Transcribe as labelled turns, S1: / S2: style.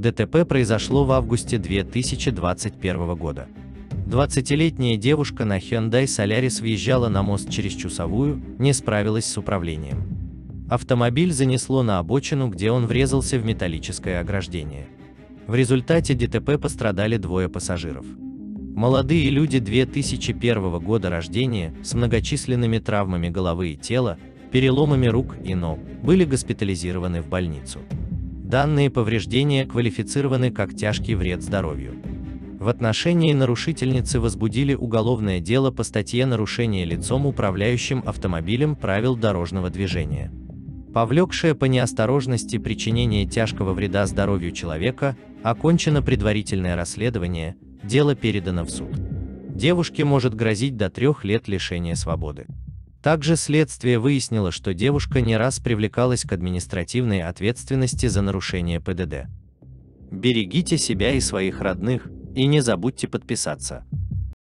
S1: ДТП произошло в августе 2021 года. 20-летняя девушка на Hyundai Solaris въезжала на мост через Чусовую, не справилась с управлением. Автомобиль занесло на обочину, где он врезался в металлическое ограждение. В результате ДТП пострадали двое пассажиров. Молодые люди 2001 года рождения с многочисленными травмами головы и тела, переломами рук и ног были госпитализированы в больницу. Данные повреждения квалифицированы как тяжкий вред здоровью. В отношении нарушительницы возбудили уголовное дело по статье «Нарушение лицом, управляющим автомобилем правил дорожного движения». Повлекшее по неосторожности причинение тяжкого вреда здоровью человека, окончено предварительное расследование, дело передано в суд. Девушке может грозить до трех лет лишения свободы. Также следствие выяснило, что девушка не раз привлекалась к административной ответственности за нарушение ПДД. Берегите себя и своих родных, и не забудьте подписаться.